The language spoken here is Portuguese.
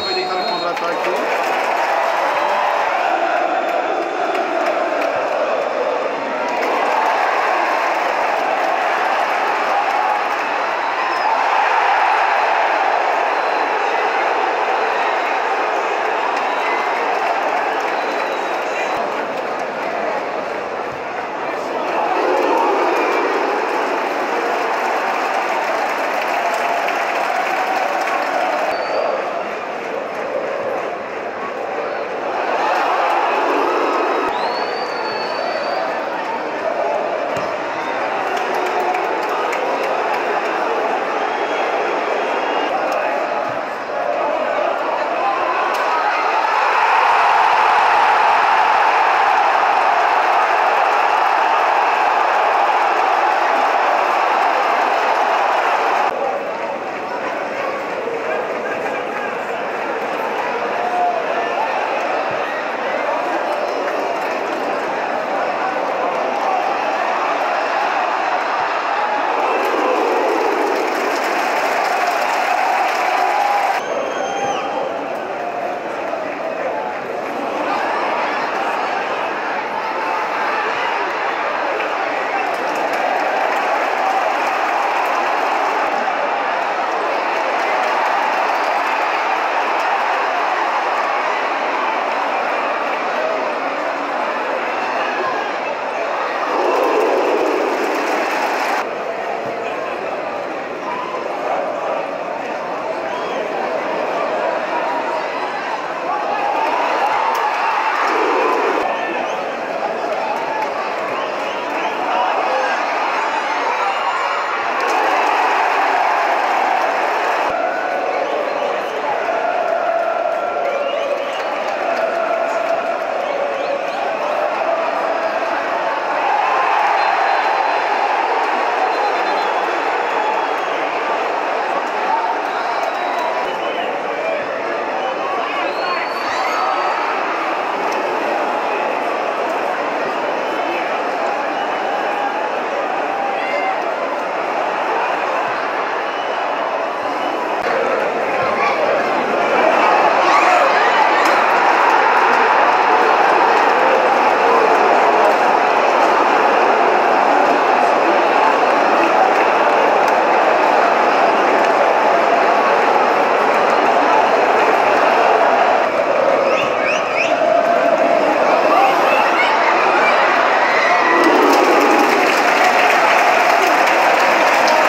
vai deitar no contra-ataque.